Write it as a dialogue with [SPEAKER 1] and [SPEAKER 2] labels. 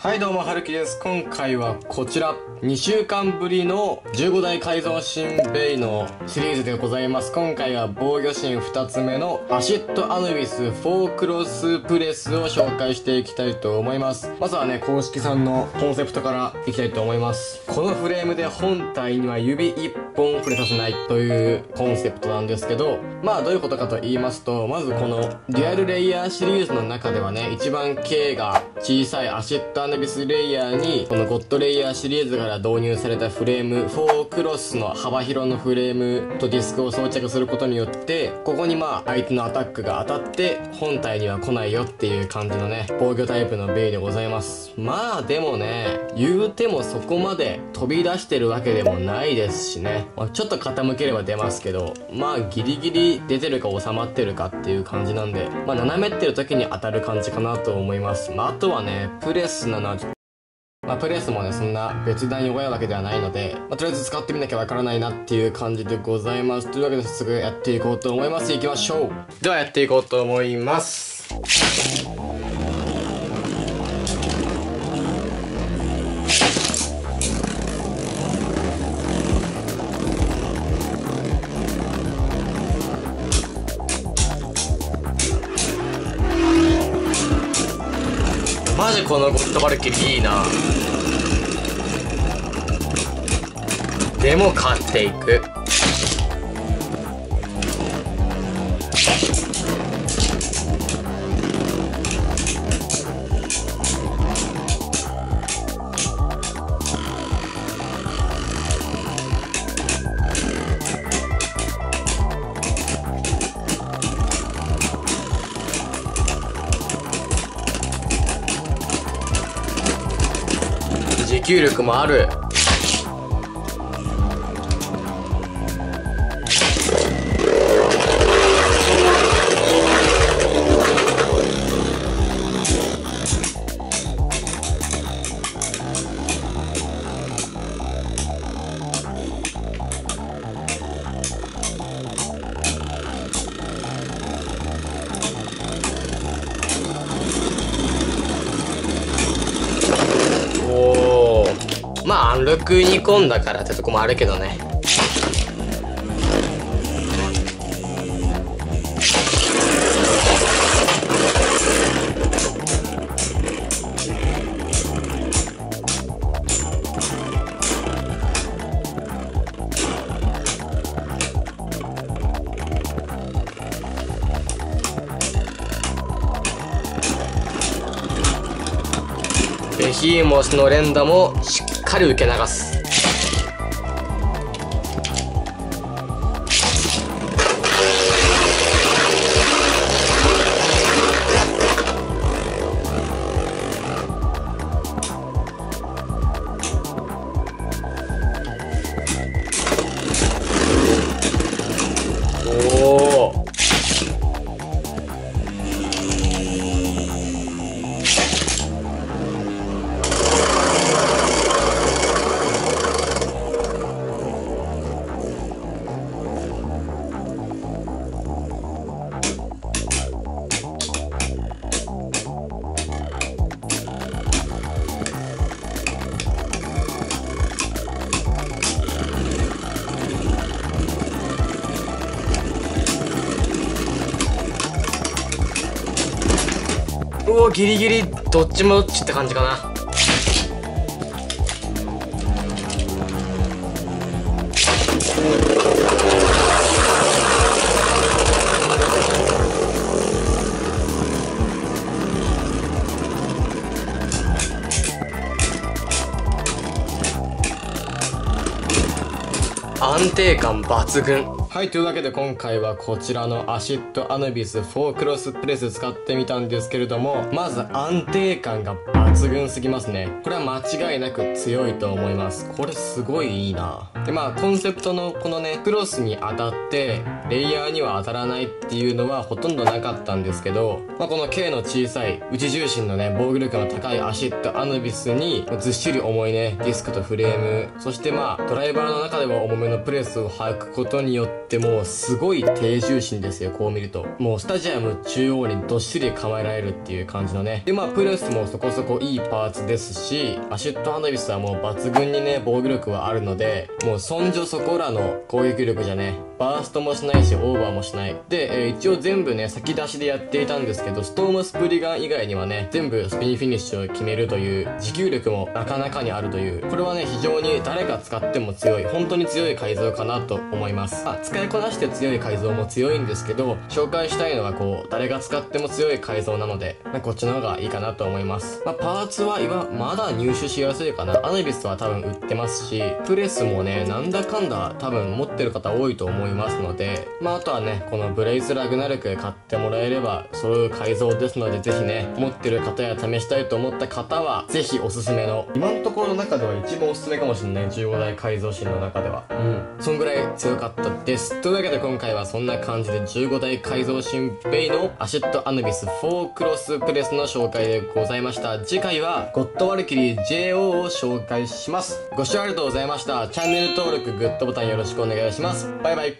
[SPEAKER 1] はいどうも、はるきです。今回はこちら、2週間ぶりの15代改造新ベイのシリーズでございます。今回は防御神2つ目のアシッドアヌビス4クロスプレスを紹介していきたいと思います。まずはね、公式さんのコンセプトからいきたいと思います。このフレームで本体には指1本触れさせないというコンセプトなんですけど、まあどういうことかと言いますと、まずこのデュアルレイヤーシリーズの中ではね、一番 K が小さいアシッドアヌビスーナビスレイヤーにこのゴッドレイヤーシリーズから導入されたフレーム4クロスの幅広のフレームとディスクを装着することによってここにまあ相手のアタックが当たって本体には来ないよっていう感じのね防御タイプのベイでございます。まあでもね言うてもそこまで飛び出してるわけでもないですしね、まあ、ちょっと傾ければ出ますけどまあギリギリ出てるか収まってるかっていう感じなんでまあ斜めってる時に当たる感じかなと思います。まああとはねプレスなのなまあ、プレスもね、そんな別段弱いわけではないので、まあ、とりあえず使ってみなきゃわからないなっていう感じでございます。というわけで早速やっていこうと思います。行きましょう。ではやっていこうと思います。ジこのゴッドバルキリーいいな。でも勝っていく。持久力もある。まあ、ルク煮込んだからってとこもあるけどね。ベヒーモスの連打もしっかり受け流す。うおギリギリどっちもどっちって感じかな。安定感抜群。はい、というわけで今回はこちらのアシッドアヌビス4クロスプレス使ってみたんですけれども、まず安定感が抜群すぎますね。これは間違いなく強いと思います。これすごいいいな。でまあコンセプトのこのねクロスに当たってレイヤーには当たらないっていうのはほとんどなかったんですけど、まあ、この K の小さい内重心のね防御力の高いアシッドアヌビスにずっしり重いねディスクとフレームそしてまあドライバーの中では重めのプレスを履くことによってもうすごい低重心ですよこう見ると。もうスタジアム中央にどっしり構えられるっていう感じのね。でまあプレスもそこそこいいパーツですしアシッドアヌビスはもう抜群にね防御力はあるのでもうそんじょそこらの攻撃力じゃねバーストもしないしオーバーもしない。で、えー、一応全部ね先出しでやっていたんですけどストームスプリガン以外にはね全部スピンフィニッシュを決めるという持久力もなかなかにあるという。これはね非常に誰が使っても強い本当に強い改造かなと思います。あ使いこなして強い改造も強いんですけど紹介したいのはこう誰が使っても強い改造なので、まあ、こっちの方がいいかなと思います。まあ、パーツは今まだ入手しやすいかな。アヌビスは多分売ってますしプレスもねなんだかんだ多分持ってる方多いと思います。のでまああとはねこのブレイズラグナルク買ってもらえればそういう改造ですのでぜひね持ってる方や試したいと思った方はぜひおすすめの。今のところの中では一番おすすめかもしれない15大改造神の中では。うん。そんぐらい強かったです。というわけで今回はそんな感じで15大改造神ベイのアシッドアヌビス4クロスプレスの紹介でございました。次回はゴッドワルキリー JO を紹介します。ご視聴ありがとうございました。チャンネル登録グッドボタンよろしくお願いします。バイバイ